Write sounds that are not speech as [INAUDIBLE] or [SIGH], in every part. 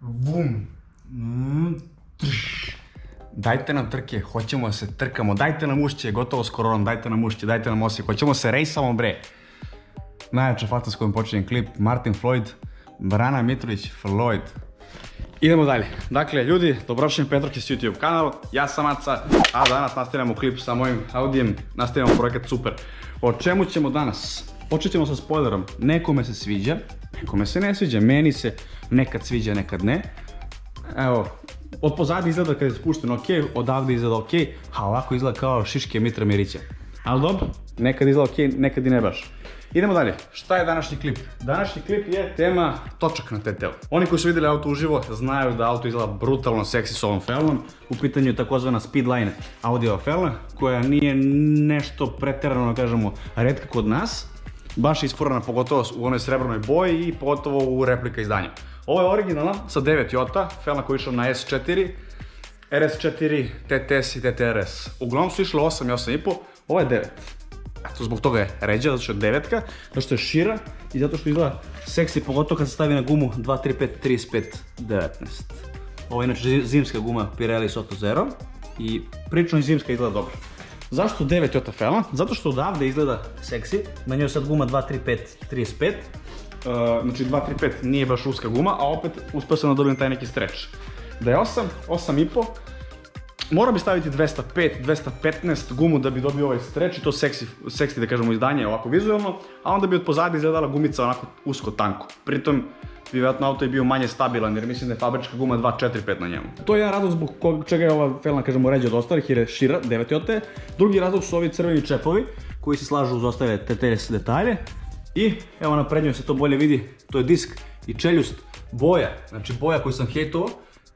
Vum. Mm. Dajte nam trke, hoćemo se trkamo, dajte nam ušće, gotovo s koronom, dajte nam ušće, dajte nam osijek, hoćemo se rejsamo bre. Najjača faca s kojom počinjem klip, Martin Floyd, Brana Mitrović, Floyd. Idemo dalje. Dakle, ljudi, dobrodošli na Petrokis YouTube kanal, ja sam Aca, a danas nastavljamo klip sa mojim Audijem, nastavljamo projekat Super. O čemu ćemo danas? Počet ćemo sa spoilerom, nekome se sviđa, nekome se ne sviđa, meni se nekad sviđa, nekad ne. Evo, od pozadi izgleda kad je spušten ok, odavde izgleda ok, a ovako izgleda kao šiške Mitra Mirića. Ali dobro, nekad izgleda ok, nekad i ne baš. Idemo dalje, šta je današnji klip? Današnji klip je tema točak na TT-u. Oni koji su vidjeli auto uživo znaju da auto izgleda brutalno seksi s ovom felnom. U pitanju je takozvana Speedline audio felna koja nije nešto pretjerano, kažemo, redka kod nas. Baš isfurana pogotovo u onoj srebrnoj boji i pogotovo u replika izdanju. Ovo je originalna sa 9 Jota, felna koja je išla na S4, RS4, TTS i TTRS. Uglavnom su išle 8 i 8,5, ovo je 9. Eto, zbog toga je ređa, zato što je devetka, zato što je šira i zato što izgleda seksi, pogotovo kad se stavi na gumu 235 35 19. Ovo je inače zimska guma Pirelli Soto Zero i prilično i zimska izgleda dobro. Zašto 9 Jota Felna? Zato što odavde izgleda seksi, na njoj sad guma 235 35. Uh, znači 235 nije baš uska guma, a opet uspio sam da dobijem taj neki stretch. Da je 8, 8,5, Morao bi staviti 205, 215 gumu da bi dobio ovaj stretch i to seksi, seksi da kažemo izdanje ovako vizualno, a onda bi od pozadi izgledala gumica onako usko tanko. Pritom vjerojatno auto je bio manje stabilan jer mislim da je fabrička guma 245 na njemu. To je jedan razlog zbog čega je ova felna kažemo ređa od ostalih jer je šira, 9 jote. Drugi razlog su ovi crveni čepovi koji se slažu uz ostale TTS detalje. I evo na prednjoj se to bolje vidi, to je disk i čeljust boja, znači boja koju sam hejtovao,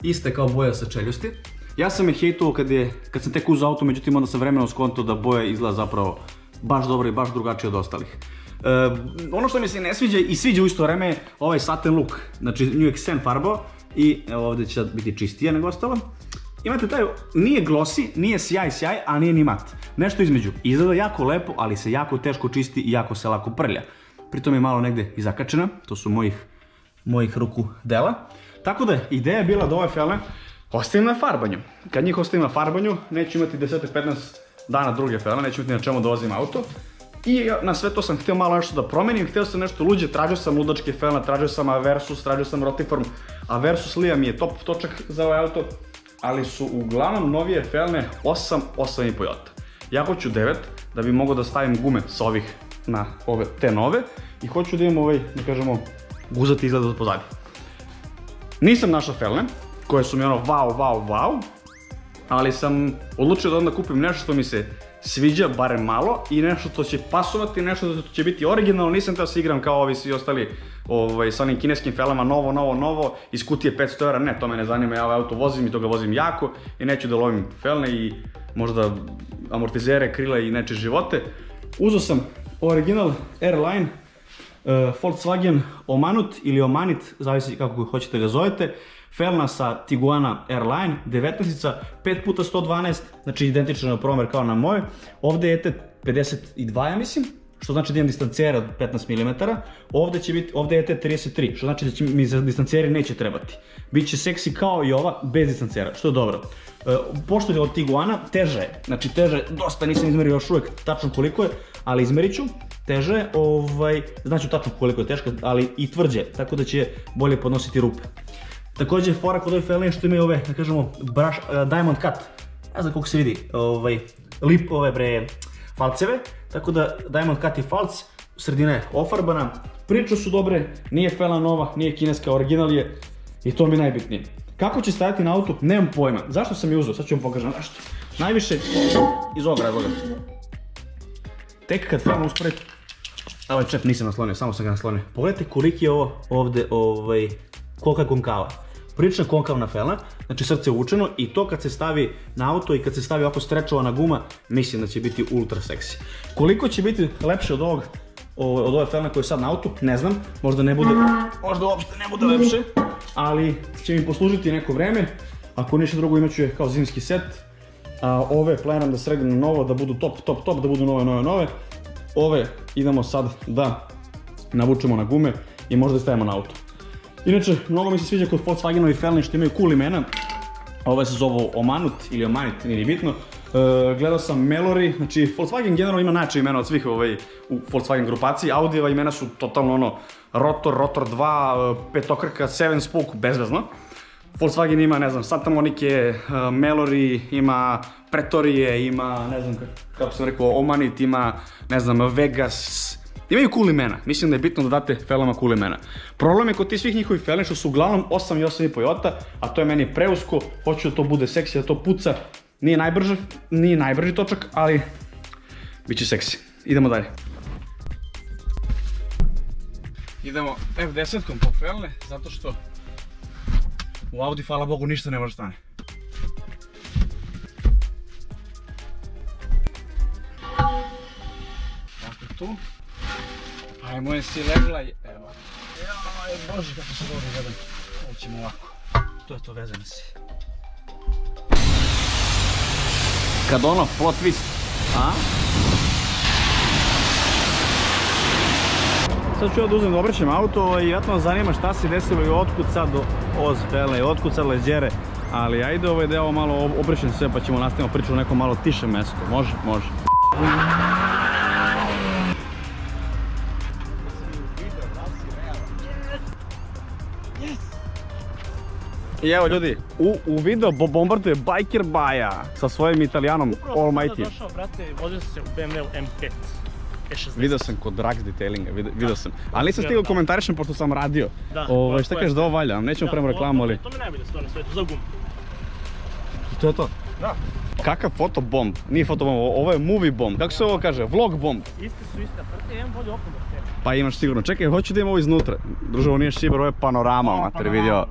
iste kao boja sa čeljusti. Ja sam je hejtovao kad, kad sam tek uzao auto, međutim onda sam vremenom skonto da boja izgleda zapravo baš dobro i baš drugačije od ostalih. Ono što mi se ne sviđa i sviđa u isto vreme je ovaj satin look, znači New Xen farbo i evo ovdje će biti čistije nego ostalo. Imate taj, nije glossy, nije sjaj sjaj, a nije ni mat. Nešto između. Izgleda jako lepo, ali se jako teško čisti i jako se lako prlja. Pritom je malo negdje i zakačena, to su mojih, mojih ruku dela. Tako da ideja je bila da ove fele ostavim na farbanju. Kad njih ostavim na farbanju, neću imati 10-15 dana druge fele, neću imati na čemu dovozim auto. I na sve to sam htio malo nešto da promenim, htio sam nešto luđe, tražio sam ludačke felne, tražio sam Aversus, tražio sam Rotiform. Aversus Lija mi je top točak za ovaj auto, ali su uglavnom novije felne 8, 8,5 jota. Ja hoću 9, da bi mogao da stavim gume sa ovih na ove, te nove. I hoću da imam ovaj, da kažemo, guzati izgled od pozadnje. Nisam našao felne, koje su mi ono wow, wow, wow. Ali sam odlučio da onda kupim nešto što mi se sviđa, barem malo, i nešto što će pasovati, nešto što će biti originalno, nisam da se igram kao ovi svi ostali ovaj, sa onim kineskim felama, novo, novo, novo, iz kutije 500 eura, ne, to me ne zanima, ja ovaj auto vozim i to ga vozim jako i neću da lovim felne i možda amortizere, krila i neče živote. Uzeo sam original Airline, uh, Volkswagen Omanut ili Omanit, zavisi kako hoćete ga zovete, Felna sa Tiguana Airline, 19 5 puta 112, znači identično promer kao na moj. Ovdje je ET 52, ja mislim, što znači da imam distancijera od 15 mm. Ovdje će biti, ovdje je ET 33, što znači da će mi distancijeri neće trebati. Biće seksi kao i ova, bez distancijera, što je dobro. E, pošto je od Tiguana, teže je, znači teže, dosta nisam izmerio još uvijek tačno koliko je, ali izmerit ću, teže je, znači tačno koliko je teška, ali i tvrđe, tako da će bolje podnositi rupe. Također fora kod ove felne što imaju ove, da kažemo, brush, uh, diamond cut. Ne znam koliko se vidi, ovaj, lip ove bre, falceve. Tako da diamond cut i falc, sredina je ofarbana. Priču su dobre, nije fela nova, nije kineska, original je. I to mi je najbitnije. Kako će stajati na autu, nemam pojma. Zašto sam je uzeo, sad ću vam pokažem zašto. Najviše iz ovog razloga. Tek kad felna usporediti, ovaj čep nisam naslonio, samo sam ga naslonio. Pogledajte koliki je ovo ovdje, ovaj, kolika je konkava. Prilično konkavna felna, znači srce uvučeno i to kad se stavi na auto i kad se stavi ovako strečovana guma, mislim da će biti ultra seksi. Koliko će biti lepše od ovog, od ove felne koje je sad na autu, ne znam, možda ne bude, možda uopšte ne bude lepše, ali će mi poslužiti neko vreme. Ako ništa drugo imat ću je kao zimski set, a ove planiram da sredim na novo, da budu top, top, top, da budu nove, nove, nove. Ove idemo sad da navučemo na gume i možda stavimo na auto. Inače, mnogo mi se sviđa kod Volkswagenovi felni što imaju cool imena. Ove se zovu Omanut ili Omanit, nije ni bitno. E, gledao sam Melory, znači Volkswagen generalno ima najjače imena od svih ovaj, u Volkswagen grupaciji. Audijeva imena su totalno ono Rotor, Rotor 2, e, petokrka, Seven Spoke, bezvezno. Volkswagen ima, ne znam, Santa Monica, uh, Melory, ima Pretorije, ima, ne znam kako sam rekao, Omanit, ima, ne znam, Vegas, Imaju cool imena, mislim da je bitno da date felama cool imena. Problem je kod ti svih njihovih felena što su uglavnom 8 i 8,5 jota, a to je meni preusko, hoću da to bude seksi, da to puca. Nije najbrži, nije najbrži točak, ali bit će seksi. Idemo dalje. Idemo F10-kom po felne, zato što u Audi, hvala Bogu, ništa ne može stane. Dakle, tu. Ajmo je si legla i evo. Jaj, bože kako se dobro gledam. Ovo ćemo ovako. To je to vezano si. Kad ono, plot twist. A? Sad ću ja da uzem da auto i vjerojatno me zanima šta se desilo i otkud sad do Oz Fele i otkud sad leđere. Ali ajde ovaj da ja ovo malo obrišem sve pa ćemo nastavimo priču u nekom malo tišem mjestu. Može? Može. I evo ljudi, u, u video bo bombarduje Biker Baja sa svojim italijanom Almighty. Upravo došao, brate, vozio sam se u BMW M5. E60. Vidio sam kod Drax Detailinga, vidio sam. Ali nisam stigao komentarišem pošto sam radio. Da, Ovaj, to- šta to kažeš da ovo sve. valja, nećemo prema to- reklamu, to- ali... To mi je najbolje stvar na svetu, za gum. To je to? Da. Kakav fotobomb? Nije fotobomb, ovo ovo je movie bomb. Kako se ovo kaže? Vlog bomb. Isti su iste, brate, imam bolje tebe. Pa imaš sigurno. Čekaj, hoću da imam ovo iznutra. Druže, ovo nije šibar, ovo je panorama, Ovo, mater, vidio.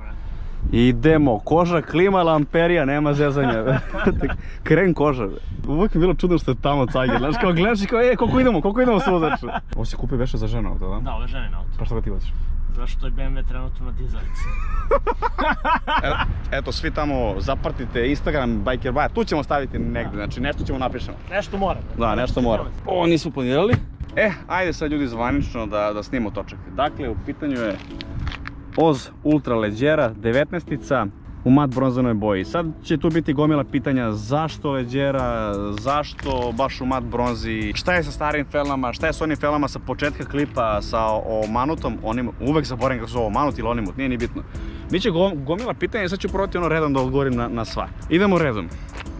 Idemo, koža, klima, lamperija, nema zezanja. [LAUGHS] Kren koža. Uvijek mi je bilo čudno što je tamo cajger. Znaš, kao gledaš i kao, e, koliko idemo, koliko idemo suzač. Ovo si kupio veše za ženu auto, da? Da, ove žene na auto. Pa što ga ti voziš? Zašto je BMW trenutno na dizalici? [LAUGHS] Eto, svi tamo zapratite Instagram Biker Baja, tu ćemo staviti negdje, znači nešto ćemo napišemo. Nešto mora. Da, nešto mora. Ovo nismo planirali. E, ajde sad ljudi zvanično da, da snimamo točak. Dakle, u pitanju je Oz Ultra Leđera 19-ica u mat bronzanoj boji. Sad će tu biti gomila pitanja zašto leđera, zašto baš u mat bronzi, šta je sa starim felama, šta je s onim felama sa početka klipa sa Omanutom, onim, uvek zaboravim kako zove Omanut ili Onimut, nije ni bitno. Biće go- gomila pitanja i sad ću probati ono redom da odgovorim na, na sva. Idemo redom.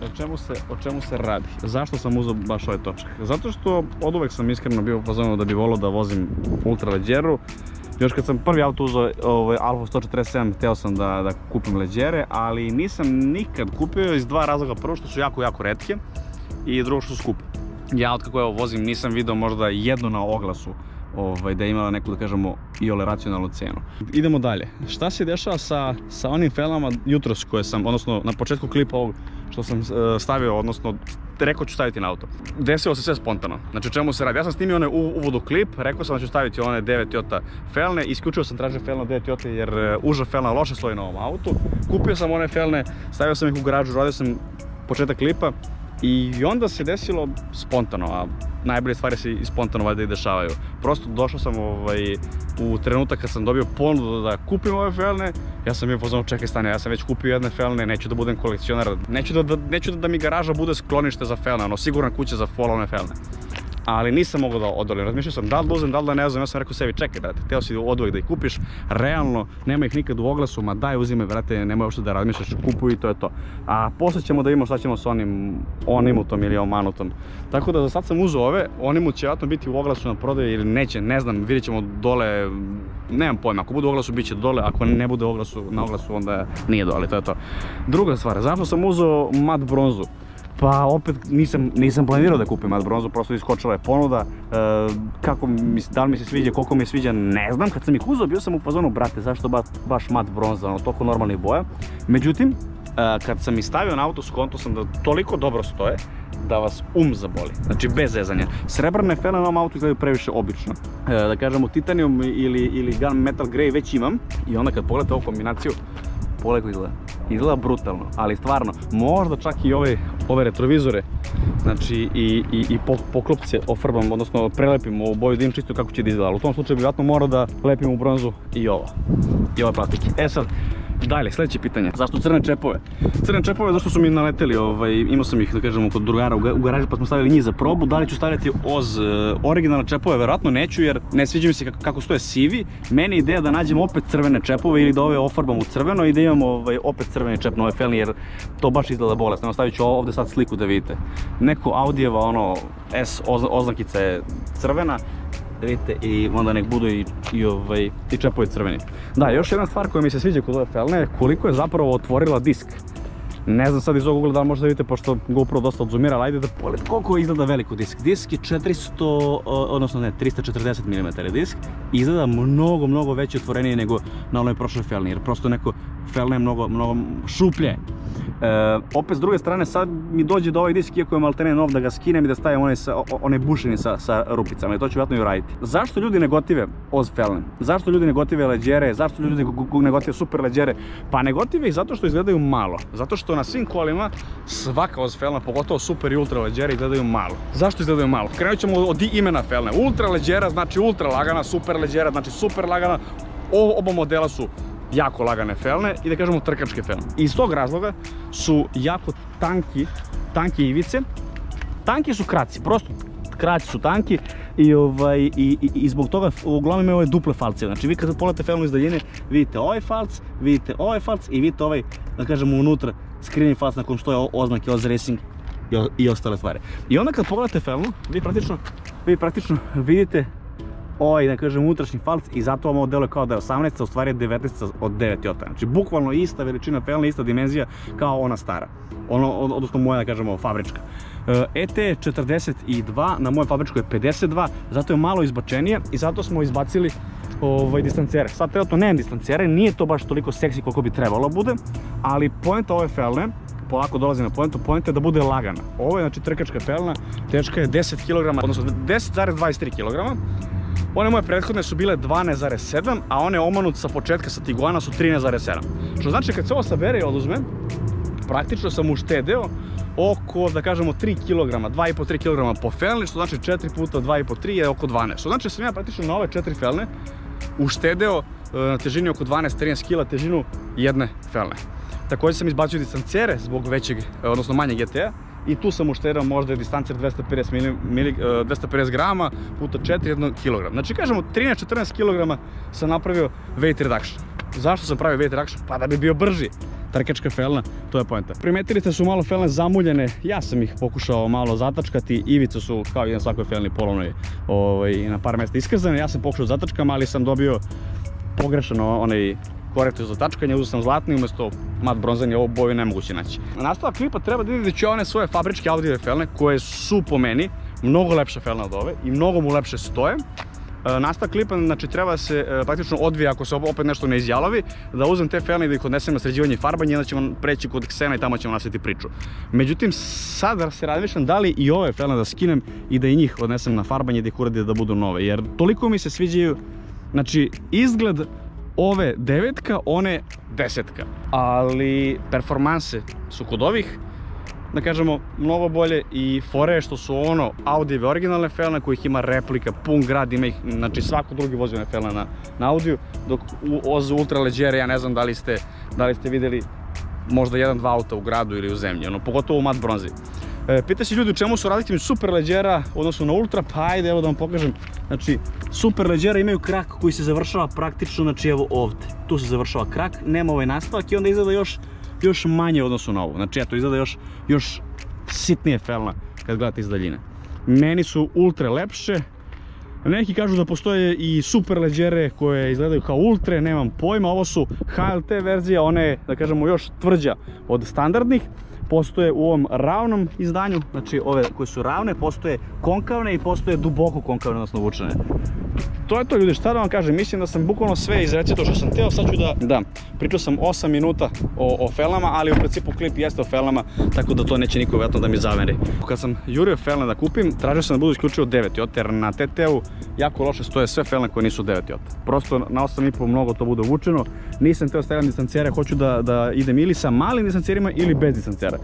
O čemu, se, radi? Zašto sam uzeo baš ovaj točak? Zato što od uvek sam iskreno bio pozvano da bi volio da vozim ultra leđeru. Još kad sam prvi auto uzeo ovaj, Alfa 147, htio sam da, da kupim leđere, ali nisam nikad kupio iz dva razloga. Prvo što su jako, jako retke i drugo što su skupe. Ja od kako evo vozim nisam video možda jednu na oglasu ovaj, da je imala neku da kažemo iole racionalnu cenu. Idemo dalje. Šta se dešava sa, sa onim felama jutros koje sam, odnosno na početku klipa ovog što sam e, stavio, odnosno rekao ću staviti na auto. Desilo se sve spontano. Znači o čemu se radi? Ja sam snimio onaj u- uvod u klip, rekao sam da ću staviti one 9 Jota felne, isključio sam tražio felne od 9 Jota jer e, uža felna loše stoji na ovom autu. Kupio sam one felne, stavio sam ih u garažu, radio sam početak klipa i onda se desilo spontano, a najbolje stvari se i spontano valjda i dešavaju. Prosto došao sam ovaj, u trenutak kad sam dobio ponudu da kupim ove felne, ja sam bio pozvano čekaj stane, ja sam već kupio jedne felne, neću da budem kolekcionar, neću da, da, neću da mi garaža bude sklonište za felne, ono sigurna kuća za polovne felne. Ali nisam mogao da odolim, razmišljao sam da li da uzem, da li da ne uzem, ja sam rekao sebi čekaj brate, teo si od uvek da ih kupiš, realno nema ih nikad u oglasu, ma daj uzimaj brate, nemoj uopšte da razmišljaš, kupuj i to je to. A posle ćemo da vidimo šta ćemo s onim onimutom ili omanutom. Tako da za sad sam uzeo ove, onimut će vjerojatno biti u oglasu na prodaju ili neće, ne znam, vidjet ćemo dole, nemam pojma, ako bude u oglasu bit će dole, ako ne bude u oglasu, na oglasu onda nije dole, to je to. Druga stvar, zašto sam uzeo mat bronzu? Pa opet nisam, nisam planirao da kupim mat bronzu, prosto iskočila je ponuda. E, kako mi, da li mi se sviđa, koliko mi se sviđa, ne znam. Kad sam ih uzeo, bio sam u fazonu, brate, zašto ba, baš mat bronza, ono, toliko normalnih boja. Međutim, e, kad sam ih stavio na auto, skonto sam da toliko dobro stoje, da vas um zaboli. Znači, bez zezanja. Srebrne fene na ovom autu izgledaju previše obično. E, da kažemo, titanium ili, ili gun metal grey već imam. I onda kad pogledate ovu kombinaciju, Pogledaj kako izgleda. Izgleda brutalno, ali stvarno, možda čak i ovaj ove retrovizore, znači i, i, i po- poklopce ofarbam, odnosno prelepim u boju da im čisto kako će da izgleda. U tom slučaju bi vjerojatno morao da lepim u bronzu i ovo. I ove plastike. E sad, Dalje, sljedeće pitanje. Zašto crne čepove? Crne čepove zašto su mi naleteli, ovaj, imao sam ih da kažemo kod drugara u, ga- u garaži pa smo stavili njih za probu. Da li ću stavljati oz e, originalne čepove? Verovatno neću jer ne sviđa mi se kako, kako stoje sivi. Meni je ideja da nađem opet crvene čepove ili da ove ofarbam u crveno i da imamo ovaj, opet crveni čep na ove felni jer to baš izgleda bolesno. Evo stavit ću ovdje sad sliku da vidite. Neko Audijeva ono S ozna- oznakica je crvena da vidite i onda nek budu i, i, ovaj, i čepovi crveni. Da, još jedna stvar koja mi se sviđa kod ove felne je koliko je zapravo otvorila disk. Ne znam sad iz ovog ugla da li možda vidite pošto GoPro dosta odzumira, ali ajde da pogledam koliko izgleda veliko disk. Disk je 400, o, odnosno ne, 340 mm disk izgleda mnogo, mnogo veće otvorenije nego na onoj prošloj felni, jer prosto neko felna je mnogo, mnogo šuplje. E, opet s druge strane sad mi dođe do ovaj disk iako je maltene nov da ga skinem i da stavim onaj, sa, bušeni sa, rupicama i to ću vjerojatno i uraditi. Zašto ljudi ne gotive Oz Felne? Zašto ljudi ne gotive leđere? Zašto ljudi ne gotive super leđere? Pa ne gotive ih zato što izgledaju malo. Zato što na svim kolima svaka Oz Felna, pogotovo super i ultra leđere izgledaju malo. Zašto izgledaju malo? Krenut ćemo od imena Felne. Ultra leđera znači ultra lagana, super leđera znači super lagana. Oba modela su jako lagane felne i da kažemo trkačke felne. Iz tog razloga su jako tanki, tanke ivice. Tanki su kraci, prosto kraci su tanki i, ovaj, i, i, i zbog toga uglavnom imaju ove duple falce. Znači vi kad pogledate felnu iz daljine vidite ovaj falc, vidite ovaj falc i vidite ovaj, da kažemo unutra, skriveni falc na kojem stoje oznake Oz Racing i, i ostale stvari. I onda kad pogledate felnu, vi praktično, vi praktično vidite ovaj, da kažem, unutrašnji falc i zato ovo deluje kao da je 18, a u stvari je 19 od 9 jota. Znači, bukvalno ista veličina felna, ista dimenzija kao ona stara. Ono, od- odnosno moja, da kažemo, fabrička. E, ET je 42, na mojoj fabričkoj je 52, zato je malo izbačenije i zato smo izbacili ovaj, distancere. Sad trenutno nemam distancere, nije to baš toliko seksi koliko bi trebalo bude, ali poenta ove felne, polako dolazi na poentu, poenta je da bude lagana. Ovo je znači trkačka felna, teška je 10 kg, odnosno 10,23 kg. One moje prethodne su bile 12,7, a one omanut sa početka sa Tiguana su 13,7. Što znači kad se ovo sabere i oduzme, praktično sam uštedeo oko, da kažemo, 3 kg, 2,5-3 kg po felni, što znači 4 puta 2,5-3 je oko 12. Što znači sam ja praktično na ove 4 felne uštedeo e, na težini oko 12-13 kg težinu jedne felne. Također sam izbacio distancere zbog većeg, e, odnosno manjeg GT-a i tu sam uštedao možda distancer 250, mili, mili, e, 250 grama puta 4, 1 kg. Znači kažemo 13-14 kg sam napravio weight reduction. Zašto sam pravio weight reduction? Pa da bi bio brži. Trkačka felna, to je poenta. Primetili ste su malo felne zamuljene, ja sam ih pokušao malo zatačkati, ivice su kao i na svakoj felni polovnoj ovaj, na par mjesta iskazane, ja sam pokušao zatačkam, ali sam dobio pogrešan onaj korektor za tačkanje, uzeo sam zlatni umjesto mat bronzani, ovo boju nemoguće naći. Na nastavak klipa treba da vidite ću one svoje fabričke Audijeve felne koje su po meni mnogo lepše felne od ove i mnogo mu lepše stoje. E, Nastavak klipa znači treba se e, praktično odvija ako se op- opet nešto ne izjalovi, da uzmem te felne i da ih odnesem na sređivanje i farbanje onda ćemo preći kod Ksena i tamo ćemo nastaviti priču. Međutim, sad se razmišljam da li i ove felne da skinem i da i njih odnesem na farbanje da ih uradim da budu nove, jer toliko mi se sviđaju Znači, izgled ove devetka, one desetka. Ali performanse su kod ovih, da kažemo, mnogo bolje i fore što su ono Audijeve originalne felne kojih ima replika, pun grad, ima ih, znači svako drugi vozi one felne na, na dok u Oz Ultra Leggere, ja ne znam da li ste, da li ste vidjeli možda jedan, dva auta u gradu ili u zemlji, ono, pogotovo u mat bronzi. E, pita se ljudi u čemu su među super leđera u odnosu na ultra, pa ajde evo da vam pokažem. Znači, super leđera imaju krak koji se završava praktično, znači evo ovdje. Tu se završava krak, nema ovaj nastavak i onda izgleda još, još manje u odnosu na ovo. Znači eto, izgleda još, još sitnije felna kad gledate iz daljine. Meni su ultra lepše, neki kažu da postoje i super leđere koje izgledaju kao ultre, nemam pojma, ovo su HLT verzija, one da kažemo, još tvrđa od standardnih. Postoje u ovom ravnom izdanju, znači ove koje su ravne, postoje konkavne i postoje duboko konkavne, odnosno vučene. To je to ljudi, šta da vam kažem, mislim da sam bukvalno sve izrecito što sam teo, sad ću da, da, pričao sam 8 minuta o, o felama, ali u principu klip jeste o felama, tako da to neće niko vjerojatno da mi zameri. Kad sam jurio felne da kupim, tražio sam da budu isključivo 9 jota, jer na TT-u jako loše stoje sve felne koje nisu 9 jota. Prosto na 8,5 mnogo to bude vučeno, nisam teo stavljati distancijere, hoću da, da idem ili sa malim distancijerima ili bez distancijera.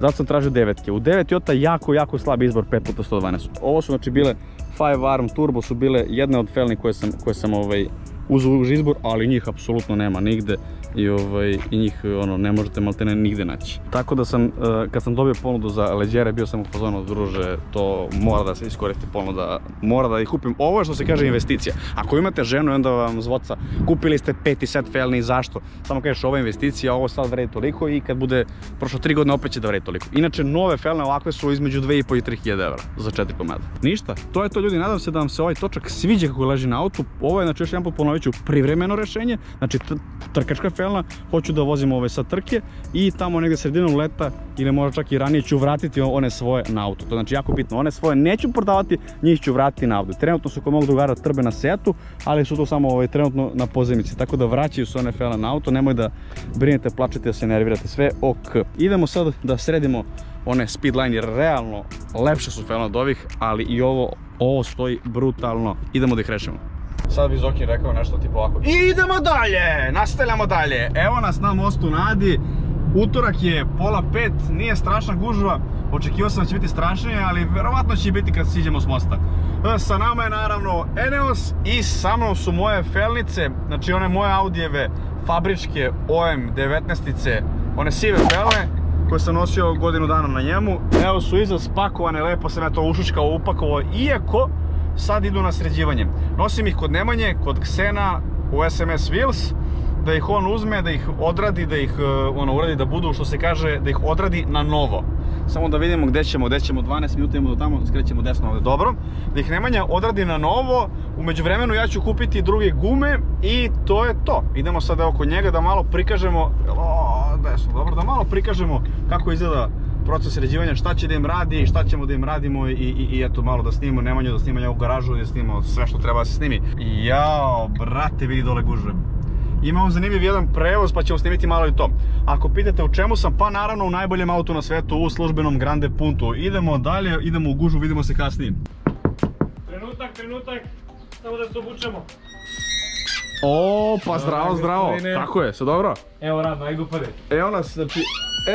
Zato sam tražio devetke. U 9 jota jako, jako slab izbor 5 puta 112. Ovo su znači bile 5 arm turbo su bile jedne od felni koje sam, ovaj, uz izbor, ali njih apsolutno nema nigde i, ovaj, i njih ono, ne možete maltene nigde naći. Tako da sam, eh, kad sam dobio ponudu za leđere, bio sam u fazonu, druže, to mora da se iskoristi ponuda, mora da ih kupim. Ovo je što se kaže investicija. Ako imate ženu onda vam zvoca, kupili ste peti set felni, zašto? Samo kažeš je investicija, ovo sad vredi toliko i kad bude prošlo 3 godine opet će da vredi toliko. Inače, nove felne ovakve su između 2,5 i 3.000 evra za 4 komada. Ništa, to je to ljudi, nadam se da vam se ovaj točak sviđa kako leži na autu. Ovo je, znači još jedan put ponovit ću, privremeno rešenje, znači trkačka hoću da vozim ove sa trke i tamo negdje sredinom leta ili možda čak i ranije ću vratiti one svoje na auto. To znači jako bitno, one svoje neću prodavati, njih ću vratiti na auto. Trenutno su kod mog drugara trbe na setu, ali su to samo ovaj, trenutno na pozemici, tako da vraćaju se one felne na auto, nemoj da brinete, plačete, da se nervirate, sve ok. Idemo sad da sredimo one speedline jer realno lepše su felne od ovih, ali i ovo, ovo stoji brutalno. Idemo da ih rešimo. Sad bi Zoki rekao nešto tipo ovako. I idemo dalje, nastavljamo dalje. Evo nas na mostu Nadi. Utorak je pola pet, nije strašna gužva. Očekivao sam da će biti strašnije, ali verovatno će biti kad siđemo s mosta. E, Sa nama je naravno Eneos i sa mnom su moje felnice, znači one moje Audijeve fabričke OM 19-ice, one sive felne koje sam nosio godinu dana na njemu. Evo su iza spakovane, lepo sam ja to ušučkao, upakovao, iako sad idu na sređivanje. Nosim ih kod Nemanje, kod Ksena u SMS Wheels, da ih on uzme, da ih odradi, da ih e, ono uradi da budu, što se kaže, da ih odradi na novo. Samo da vidimo gdje ćemo, gdje ćemo, 12 minuta imamo do tamo, skrećemo desno ovdje, dobro. Da ih Nemanja odradi na novo, u međuvremenu ja ću kupiti druge gume i to je to. Idemo sad evo kod njega da malo prikažemo, o, desno, dobro, da malo prikažemo kako izgleda proces sređivanja, šta će da im radi, šta ćemo da im radimo i, i, i eto malo da snimimo Nemanju, da snimamo u garažu, da snimamo sve što treba da se snimi. Jao, brate, vidi dole gužve. Imamo zanimljiv jedan prevoz pa ćemo snimiti malo i to. Ako pitate u čemu sam, pa naravno u najboljem autu na svetu, u službenom Grande Puntu. Idemo dalje, idemo u gužu, vidimo se kasnije. Trenutak, trenutak, samo da se obučemo. O, pa zdravo, zdravo. Kako je, sve dobro? Evo radno, ajde upade. Evo nas, znači,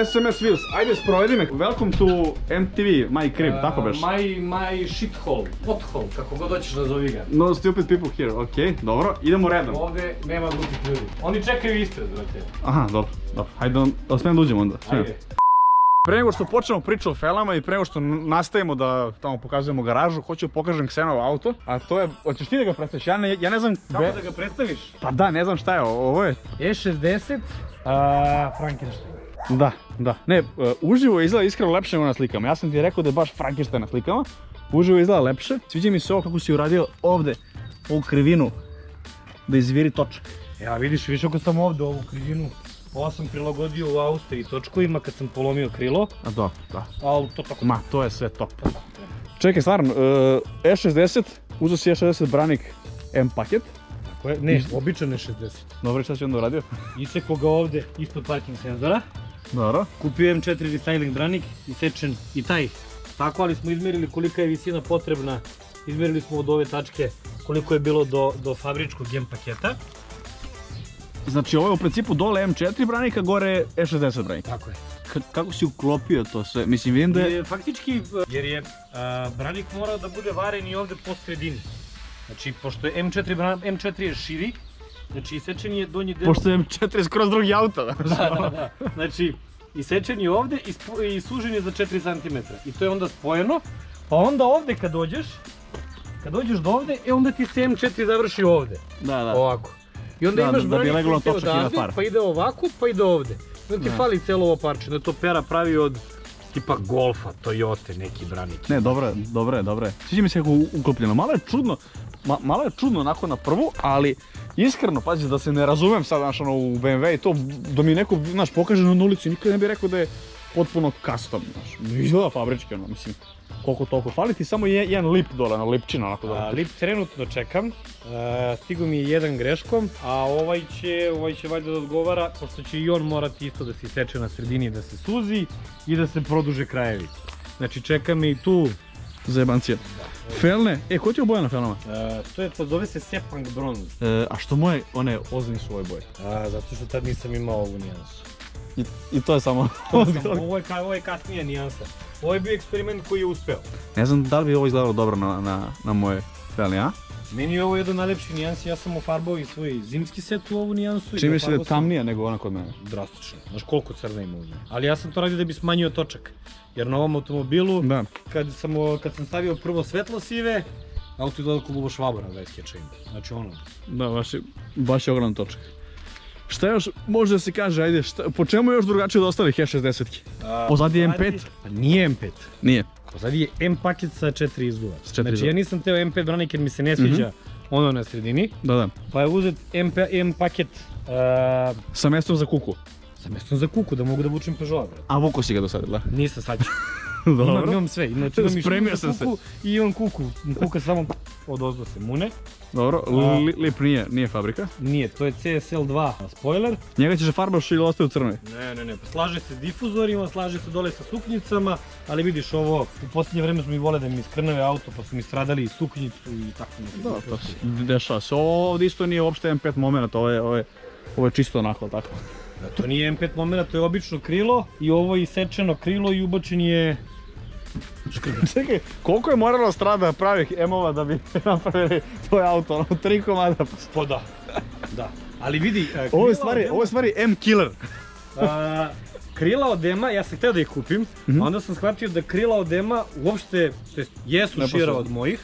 SMS Wheels, ajde sprovedi me. Welcome to MTV, my crib, tako beš? My, my shithole, pothole, kako god hoćeš nazovi ga. No stupid people here, okej, dobro, idemo redom. Ovdje nema glupih ljudi. Oni čekaju ispred, brate. Aha, dobro, dobro, hajde, da- smijem da uđemo onda. Smijem. Ajde. Pre nego što počnemo priču o felama i pre nego što nastavimo da tamo pokazujemo garažu, hoću da pokažem Ksenov auto, a to je, hoćeš ti da ga predstaviš? Ja ne, ja ne znam, Kako be- da ga predstaviš? pa da, ne znam šta je, ovo ovo je, E60, a, Frankenstein. Da, da, ne, e, uživo izgleda iskreno lepše nego na slikama, ja sam ti rekao da je baš Frankenstein na slikama, uživo izgleda lepše, sviđa mi se ovo kako si uradio ovde, ovu krivinu, da izviri točak. Ja vidiš, vidiš ako sam ovdje ovu krivinu, ovo sam prilagodio u Austriji točkovima kad sam polomio krilo, A da, da. ali to tako Ma, to je sve top. Čekaj, stvarno, e, E60, uzeo si E60 Branik M paket. Ne, običan je 60. Dobro, šta si onda uradio? Isekao ga ovdje ispod parking senzora, Dobro. kupio M4 restyling branik, isečen i taj tako, ali smo izmjerili kolika je visina potrebna, izmjerili smo od ove tačke koliko je bilo do, do fabričkog M paketa. Znači, ovo je u principu dole M4 Branika, gore E60 Branik. Tako je. K- kako si uklopio to sve? Mislim, vidim da je... Je, faktički, jer je a, branik morao da bude varen i ovdje po sredini. Znači, pošto je M4, bran- M4 je širi, znači isečen je donji deo... Pošto je M4 skroz drugi auto. [LAUGHS] Da, da, da. Znači, isečen je ovdje i, spu- i sužen je za 4 cm. I to je onda spojeno, pa onda ovdje kad dođeš, kad dođeš do ovdje, e onda ti se M4 završi ovdje. Da, da. Ovako. I onda Da, imaš da bi odavde, par. pa ide ovako, pa ide ovdje. I onda ti fali cijelo ovo parče, da je to pera pravi od tipa Golfa, Toyota, neki branik. Ne, dobro dobro je, dobro je. Sviđa mi se kako je uklopljeno. Malo je čudno, ma- malo je čudno onako na prvu, ali iskreno, pazi, da se ne razumem sad, znaš, ono, u BMW i to, da mi neko, znaš, pokaže na ulici, nikad ne bih rekao da je potpuno custom, znaš. Izgleda fabrički, ono, mislim. Koliko toliko. Fali ti samo je- jedan lip dole, na lipčina, onako A, dole. lip trenutno čekam, a, stigo mi je jedan greškom, a ovaj će, ovaj će valjda da odgovara, pošto će i on morati isto da se seče na sredini, da se suzi i da se produže krajevi. Znači čeka me i tu, Zajebancija. Felne, e, ko ti je oboja na felnama? a, to je, to zove se Sepang bronz, E, a što moje, one ozne su ove boje? a, zato što tad nisam imao ovu nijansu. И, и тоа е само. [LAUGHS] Ово е кај ово е каснија нијанса. Овој би експеримент кој е успел. Не знам дали би ово изгледало добро на на на мој пелни, а? Мени ово е еден најлепши нијанс, јас сум офарбал и свој зимски сет у ову нијансу. Чим беше да тамнија него она кој мене? Драстично. Знаеш колку црна има овде. Али јас сум тоа ради да би смањио точак. Јер на овом автомобилу, да. кад сам кад сам ставио прво светло сиве, Ало ти додако бубо швабра да е скечај. Значи оно. Да, баш, баш е огром точка. Šta još može da se kaže, ajde, šta, po čemu je još drugačije od ostalih E60-ki? Pozadi je M5? Pa nije M5. Nije. Pozadi je M paket sa 4 izduva. Četiri znači izduva. ja nisam teo M5 branik jer mi se ne sviđa ono na sredini. Da, da. Pa je uzet M, M paket a, Sa mestom za kuku. sa mestom za kuku da mogu da vučem Peugeot. A vuko si ga do sada, da? Nisam sad ću. [LAUGHS] [LAUGHS] Imam, imam sve. Znači imam Spremio sam se. kuku I imam kuku. Kuka samo od ozdo se mune. Dobro, li, lip nije, nije fabrika. Nije, to je CSL2 spoiler. Njega ćeš farbaš ili ostaje u crnoj? Ne, ne, ne, pa slaže se s difuzorima, slaže se dole sa suknjicama, ali vidiš ovo, u posljednje vreme smo mi vole da mi iskrnave auto, pa su mi stradali i suknjicu i tako nešto. Da, to se dešava se. Ovo ovdje isto nije uopšte M5 moment, ovo je, ovo je, ovo je čisto onako, tako. Da, to nije M5 momenta, to je obično krilo i ovo je isečeno krilo i ubačen je... [LAUGHS] Čekaj, koliko je moralo strada pravih M-ova da bi [LAUGHS] napravili tvoj auto, ono, tri komada? Pa da, da. Ali vidi, e, Ovo je stvari, ovo je stvari M-killer. [LAUGHS] A, krila od Ema, ja sam htio da ih kupim, a onda sam shvatio da krila od Ema uopšte, to jest, jesu Ne šira od mojih,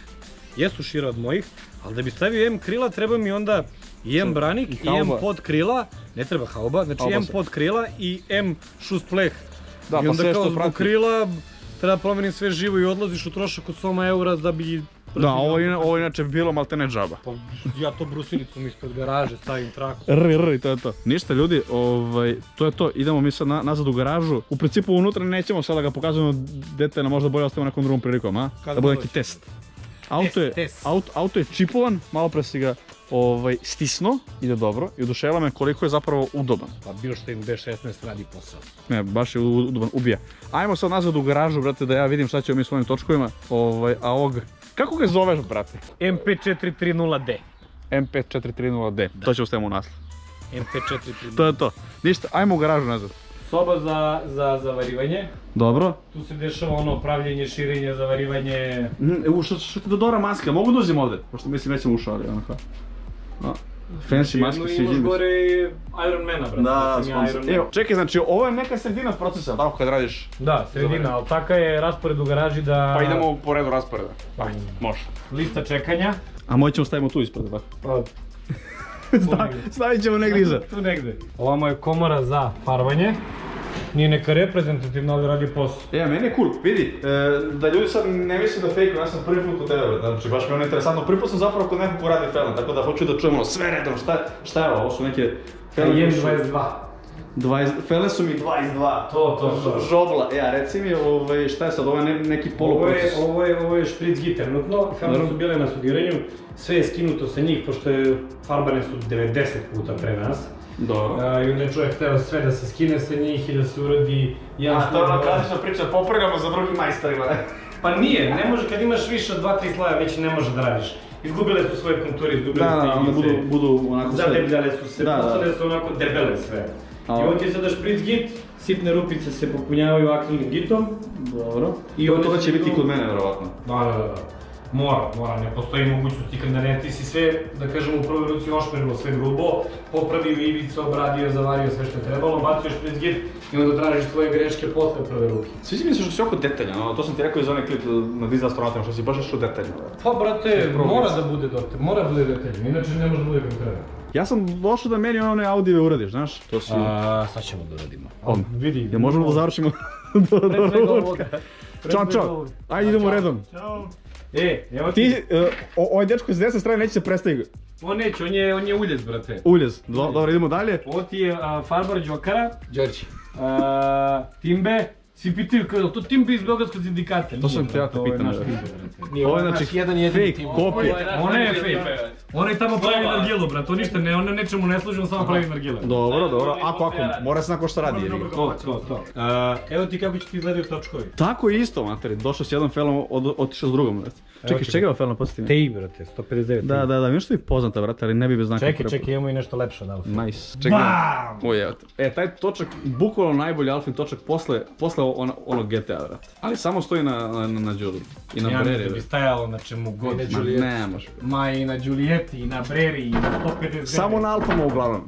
jesu šira od mojih, ali da bi stavio M krila treba mi onda i M branik, I i, M pod krila, ne treba hauba, znači Hauba M pod krila i M šust pleh. Da, I pa onda sve kao što zbog prati. krila treba promenim sve živo i odlaziš u trošak od soma eura da bi... Da, ovo, je, ovo je inače bilo maltene džaba. Pa, ja to brusilicom ispred garaže stavim traku. R, r, i to je to. Ništa ljudi, ovaj, to je to. Idemo mi sad na, nazad u garažu. U principu unutra nećemo sada ga pokazujemo detaljno, možda bolje ostavimo nekom drugom prilikom, a? Kada da bude neki test. Auto je, test. Auto, auto je čipovan, malo pre si ga ovaj, stisno, ide dobro i oduševila me koliko je zapravo udoban. Pa bilo što im B16 radi posao. Ne, baš je udoban, ubija. Ajmo sad nazad u garažu, brate, da ja vidim šta ćemo mi s ovim točkovima. Ovaj, a ovog, kako ga zoveš, brate? MP430D. M5430D, to ćemo stavimo u naslov. MP430D. To je to. Ništa, ajmo u garažu nazad. Soba za, za zavarivanje. Dobro. Tu se dešava ono pravljenje, širenje, zavarivanje. Mm, U, što, što ti dodora maska, mogu da uzim ovdje? Pošto mislim nećemo ušao, ali onako. No. Fancy maske, Jedno sviđa imaš mi se. gore i Iron Mana, brate. Da, sponsor. Evo, čekaj, znači ovo je neka sredina procesa, tako kad radiš? Da, sredina, ali taka je raspored u garaži da... Pa idemo po redu rasporeda. Ajde, može. Lista čekanja. A moj ćemo stavimo tu ispred, tako? Pa, [LAUGHS] Stavit ćemo negdje iza. [LAUGHS] tu negde. Ovamo je komora za farbanje. Nije neka reprezentativna, ali radi posao. E, meni je cool, vidi, e, da ljudi sad ne misle da fake, ja sam prvi put kod tebe, znači baš mi je ono interesantno, prvi put sam zapravo kod nekog ko radi felon, tako da hoću da čujemo ono sve redom, šta, šta je ovo, ovo su neke felon Jen koji su- 22. 20, fele su mi 22. To, to, to. Žobla, ja reci mi ovaj, šta je sad, ovo je ne- neki Ovo je, poluproces. ovo je, ovo je špric trenutno, su bile na sudiranju, sve je skinuto sa njih, pošto je farbane su 90 puta pre nas. Dobro. A, I onda je čovjek hteo sve da se skine sa njih i da se uradi jedan A to je dva. klasična priča, poprgamo za drugim majstorima. Pa nije, ne može, kad imaš više od 2-3 slaja već ne može da radiš. Izgubile su svoje konture, izgubile Da, su da, onda budu, budu onako sve. zadebljale su se, Da, da. postale su onako debele sve. A, I on ti sada špric git, sitne rupice se popunjavaju akrilnim gitom. Dobro. I toga su će biti kod mene, verovatno. Da, da, da. Mora, mora, ne postoji mogućnost i kad si sve, da kažem u prvoj ruci ošmerilo sve grubo, popravio ivicu, obradio, zavario sve što je trebalo, bacio špric git i onda tražiš svoje greške posle prve ruke. Sviđa mi se što si oko detaljan, ono, to sam ti rekao iz onaj klip na Disney astronautima, što si baš što detaljno. brate. Pa brate, mora da bude dote, mora da bude detaljno, inače ne može da bude kako treba. Ja sam došao da meni one audive uradiš, znaš? To si... A, sad ćemo da radimo. On. Vidi. Ja možemo da završimo [LAUGHS] do, do ručka. čao. ovoga. Ajde idemo Ćao. E, evo Ti, ti. e, o- ovaj dečko s desne strane neće se prestati. On neće, on je, on je uljez, brate. Uljez. Do- Dobro, idemo dalje. Ovo ti je Farbar Đokara. Đorđe. A, Timbe, Svi pitaju, kao, to tim iz Beogradskog sindikata. To sam te ja te pitam. Nije, Ovo je znači jedan jedini tim. kopija. Ona je fake. Ona je tamo pravi nargilu, brat, to ništa ne, ona nečemu ne služi, on samo pravi nargile. Dobro, dobro, ako, ako, mora se znako šta radi. To, to, to. A, evo ti kako će ti izgledaju točkovi. Tako je isto, materi, došao s jednom felom, od, otišao s drugom. Čekaj, s čega je felom, podsjeti me? Tej, brate, 159. Da, da, da, mi što je poznata, brate, ali ne bi bez znaka. Čekaj, čekaj, imamo i nešto lepše da li? Nice. Čekaj. E, taj točak, bukvalno najbolji Alfin točak posle, posle on, onog GTA, brate. Ali samo stoji na, na, na, Julie. I na Ja Breri, bi stajalo na čemu god. Ma ne, može. Ma i na Giulieti, i na Breri, i na 150. Samo na Alfama uglavnom.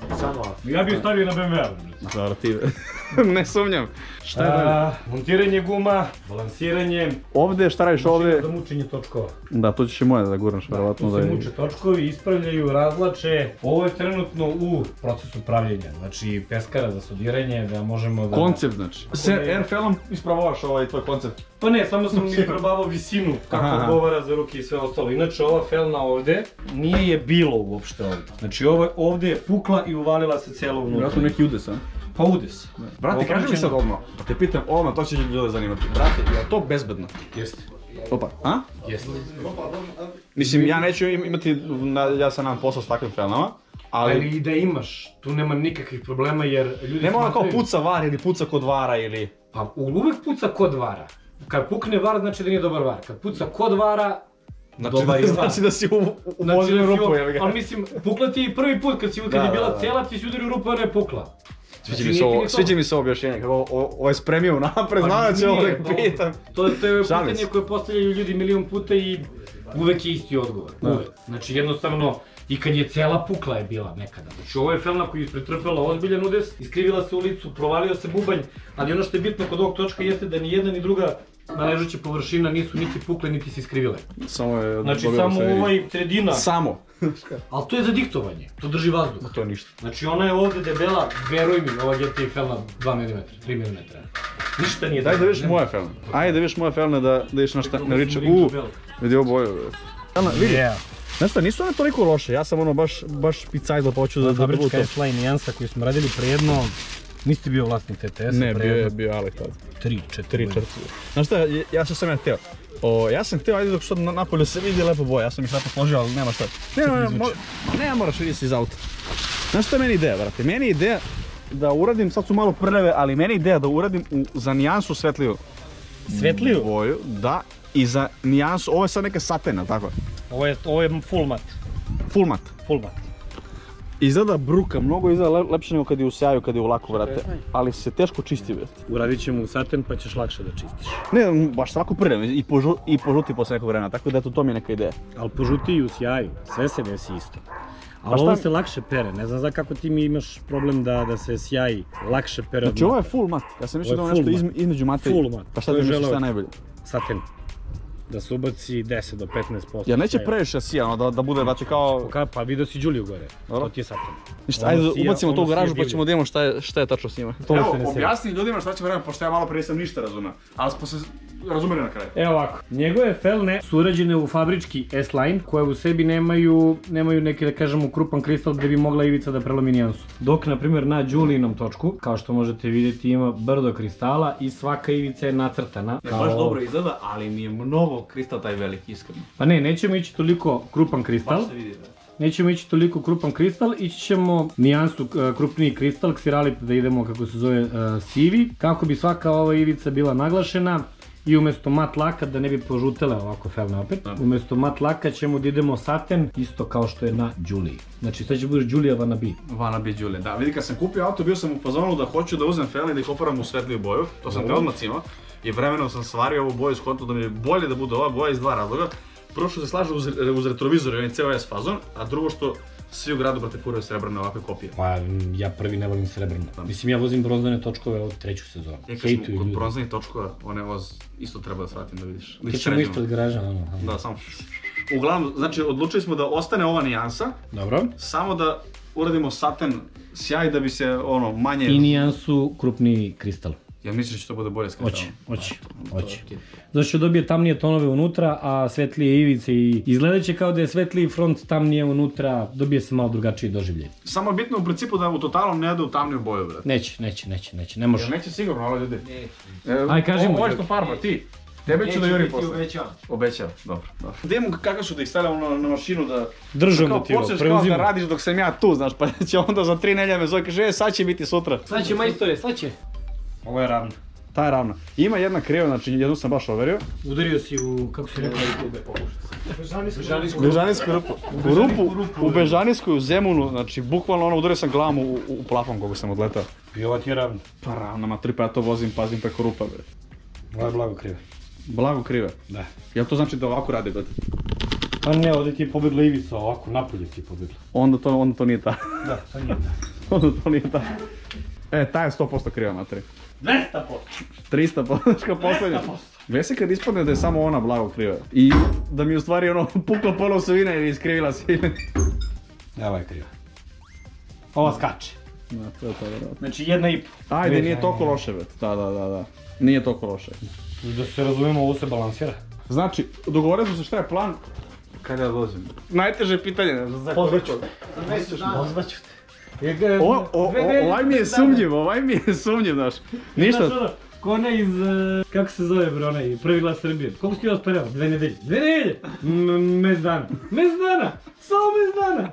Ja bih stavio na BMW. Dobro, ti, [LAUGHS] ne sumnjam. Šta je dalje? Montiranje guma, balansiranje, Ovdje, šta radiš ovdje? za mučenje točkova. Da, to ćeš i moje da gurnaš, verovatno Tu da se je... muče točkovi, ispravljaju, razlače. Ovo je trenutno u procesu pravljenja, znači peskara za sodiranje, da možemo da... Koncept, znači. Se RFL-om ispravovaš ovaj tvoj koncept. Pa ne, samo sam [LAUGHS] isprobavao visinu, kako Aha. odgovara za ruke i sve ostalo. Inače, ova felna ovde nije je bilo uopšte ovde. Znači, ovo, ovde je pukla i uvalila se cijelo unutra. Vjerojatno neki udes, a? Pa udes. Brate, kaži mi sad odmah, da te pitam odmah, to će ljude zanimati. Brate, je li to bezbedno? Jeste. Opa, a? Jeste. Mislim, ja neću im- imati, na- ja sam nam posao s takvim felnama, ali... Ali i da imaš, tu nema nikakvih problema jer ljudi Nema ono kao puca var ili puca kod vara ili... Pa uvek puca kod vara. Kad pukne var, znači da nije dobar var. Kad puca kod vara, Znači, dobar je znači da si u, u Znači rupu, jel ga? Ali mislim, pukla ti i prvi put kad si kad Da, je bila da. cela, ti si udario u rupu, ona je pukla. Sviđa Znači, mi se ovo, sviđa mi se objašnjenje, kako ovo je spremio napred, Pa znam da će ovo nije, da to- pitam. To, to je pitanje koje postavljaju ljudi milion puta i uvek je isti odgovor. Uvek. Znači jednostavno, i kad je cela pukla je bila nekada. Znači ovo je felna koja je pretrpela ozbiljan udes, iskrivila se u licu, provalio se bubanj, ali ono što je bitno kod ovog točka jeste da ni jedna ni druga naležuća površina nisu niti pukle niti se iskrivile. Samo je... Znači samo se ovaj sredina, Samo. ali to je za diktovanje, to drži vazduh. To je ništa. Znači ona je ovde debela, veruj mi, ova GT felna 2 mm, 3 mm. Ništa nije Daj da vidiš moje felne. Ajde da vidiš moje felne da, da vidiš na šta, ne riče, rinču u, belo. vidi ovo boju. bre. Felna, vidi, Yeah. znaš šta, nisu one toliko loše, ja sam ono baš, baš picajdo počeo da, da Fabrička. S-Line nijansa koju smo radili pre jedno, nisi bio vlasnik TTS-a? Ne, bio je, bio je Alek tada. Tri, četiri. Tri četiri. Znaš šta, ja- što sam ja htio? O, ja sam htio, ajde dok što na, napolju se vidi lepo boja, ja sam ih lepo složio, ali nema šta. Ne, ne, ne, ne moraš vidjeti iz auta. Znaš šta je meni ideja, brate? Meni je ideja da uradim, sad su malo prljave, ali meni je ideja da uradim u, za nijansu svetliju Svetliju? boju, da, i za nijansu, ovo je sad neka satena, tako? Ovo je, ovo je full mat. Full mat. Full mat. Izgleda bruka, mnogo izgleda le, lepše nego kad je u sjaju, kad je u laku, brate. Ali se teško čisti, brate. Uradit ćemo u saten pa ćeš lakše da čistiš. Ne, baš svako prljav i, požu, i požuti posle nekog vremena, tako da eto, to mi je neka ideja. Ali požuti i u sjaju, sve se desi isto. Pa Ali šta ovo se lakše pere, ne znam za kako ti mi imaš problem da, da se sjaji lakše pere od Znači ovo je full mat, ja sam mislio da Ovo nešto između mate i- Full mat. Pa šta ti misliš šta je najbolje? Saten. Da se ubaci 10 do 15%. Ja neće previše sija, da, da bude, znači kao... Ka, pa vidio si Đuliju gore, Dobro. to ti je saten. Ništa, Ono ajde sija- ubacimo to u ono garažu pa ćemo da vidimo šta je, šta je tačno s njima. To se ne sjeća. objasni ljudima šta će vremena, pošto ja malo prije nisam ništa razumio, ali smo se razumeli na kraju. Evo ovako, njegove felne su urađene u fabrički S-Line koje u sebi nemaju, nemaju neki da kažemo krupan kristal gdje bi mogla ivica da prelomi nijansu. Dok na primjer na Đulijinom točku, kao što možete vidjeti ima brdo kristala i svaka ivica je nacrtana. kao- izgleda, ali mi je mnogo kristal taj veliki, iskreno. Pa ne, nećemo ići toliko krupan kristal. vidi, Nećemo ići toliko krupan kristal, ići ćemo nijansu e, krupniji kristal, ksiralit da idemo kako se zove e, sivi, kako bi svaka ova ivica bila naglašena i umjesto mat laka da ne bi požutele ovako felne opet, umjesto mat laka ćemo da idemo saten isto kao što je na Đuliji. Znači sad će budeš Đulija Vanabi. Vana bi Đule. Da, vidi kad sam kupio auto bio sam u fazonu da hoću da uzmem fel i da ih operam u svetliju boju. To sam te odmah cimao. I vremenom sam stvario ovu boju s kontom da mi je bolje da bude ova boja iz dva razloga. Prvo što se slaže uz, uz retrovizor i onaj COS fazon, a drugo što svi u gradu brate furaju srebrne ovakve kopije. Pa ja prvi ne volim srebrno. Mislim ja vozim bronzane točkove od treću sezonu. Kad smo kod bronzanih točkova, one voz isto treba da shvatim da vidiš. Da ćemo ispred garaža, ono. Da, samo. Uglavnom, znači odlučili smo da ostane ova nijansa, Dobro. samo da uradimo saten sjaj da bi se ono manje... I nijansu krupniji kristal. Ja mislim da će to bude bolje Hoće, skretano. hoće, hoće. Zato što dobije tamnije tonove unutra, a svetlije ivice i izgledat će kao da je svetliji front tamnije unutra, dobije se malo drugačiji doživljaj. Samo je bitno u principu da u totalu ne ode u tamniju boju, brate. Neće, neće, neće, neće, ne može. Jel neće sigurno, ali ljudi? Neće. Aj, kaži mu, Ovo što farba, ti. Tebe ću da jurim posle. Obećao, dobro, dobro. Da imamo kako su da ih stavljamo na, na mašinu da... Držam da ti ovo, počneš kao preuzimam. da radiš dok sam ja tu, znaš, pa će onda za tri nelje me zove, kaže, e, sad će biti sutra. Sad će majstore, sad će. Ovo je ravno. Ta je ravna. Ima jedna kriva, znači jednu sam baš overio. Udario si u, kako si rekao? Bežanijsku rupu. U rupu, u Bežanijskoj, u Zemunu, znači bukvalno ono udario sam glavom u, u, u plafon koga sam odletao. I ova ti je ravno. Pa ravna, ma tri pa ja to vozim, pazim preko rupa, bre. Ovo je blago krive. Blago krive. Da. Jel to znači da ovako radi, brate? Pa ne, ovdje ti je pobjegla ivica, ovako, napolje ti je pobjegla. Onda to, onda to nije ta. Da, to nije da. [LAUGHS] onda to nije ta. E, ta je 100% kriva, materi. 200%! 300 podrška posljednja. Gdje se kad ispadne da je samo ona blago kriva. I da mi u stvari ono [LAUGHS] pukla pola osovina ili iskrivila se. Evo je kriva. Ova skače. Da, to je to vjerojatno. Znači jedna i po. Ajde, nije toliko loše, bet. Da, da, da, da. Nije toliko loše. Da se razumijemo, ovo se balansira. Znači, dogovorili smo se šta je plan kada ja dođem. Najteže pitanje. Za Pozvaću. koliko? Pozvaću te. O, o, o, ovaj mi je sumnjiv, ovaj mi je sumnjiv, znaš. Ništa. ono, Ko onaj iz, e, kako se zove bre, onaj, prvi glas Srbije. Koliko si ti osperao? Dve nedelje. Dve nedelje! M- Mes dana. Mes dana! Samo mes dana!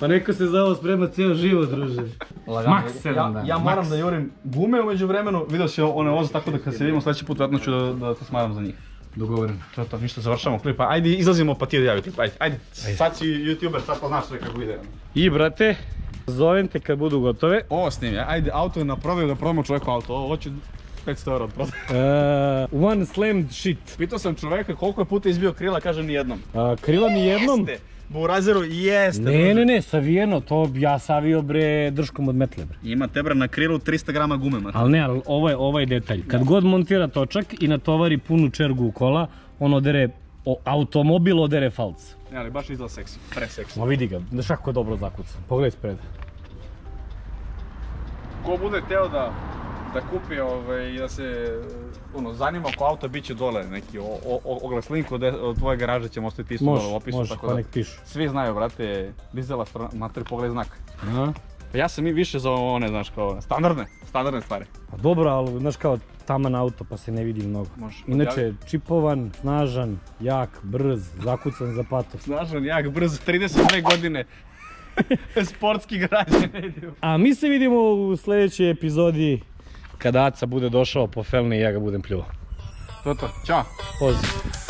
Pa neko se za ovo sprema cijel život, druže. Maks sedam ja, dana. ja moram da jurim gume umeđu vremenu, vidio si one voze tako da kad se vidimo sljedeći put vjerojatno ću da, da te smaram za njih. Dogovoreno. To je to, ništa, završavamo klip, ajde izlazimo pa ti da javi klip, ajde, ajde, sad si youtuber, sad pa znaš sve kako ide. I brate, zovem te kad budu gotove. Ovo snimi, ajde, auto je na prodaju da prodamo čovjeku auto, ovo hoće 500 eura od prodaje. [LAUGHS] Uh, one slammed shit. Pitao sam čovjeka koliko je puta izbio krila, kaže ni jednom. Uh, krila mi jednom. Jeste, Burazeru jeste. Ne, ne, ne, savijeno, to ja savio bre drškom od metle bre. Ima tebra na krilu 300 grama gume, man. Ali ne, ali ovo je, ovo je detalj. Kad god montira točak i natovari punu čergu u kola, on odere, o, automobil odere falc. Ne, ali baš izgleda seksi, pre seksi. Ma vidi ga, znaš kako je dobro zakucan. Pogledaj spred. Ko bude teo da, da kupi ovaj, i da se ono, zanima oko auta, bit će dole neki o, o, o- oglas link od, od tvoje garaže ćemo ostaviti isto Može, dole u opisu. može, tako pa da nek pišu. Svi znaju, brate, dizela strana, mater pogledaj znak. Pa ja sam i više za one, znaš, kao standardne, standardne stvari. Pa dobro, ali znaš kao taman auto pa se ne vidi mnogo. Može. Inače, čipovan, snažan, jak, brz, zakucan za pato. Snažan, jak, brz, 32 godine. [LAUGHS] Sportski građan. A mi se vidimo u sljedećoj epizodi kada Aca bude došao po felne i ja ga budem pljuvao. To to, ćao. Pozdrav.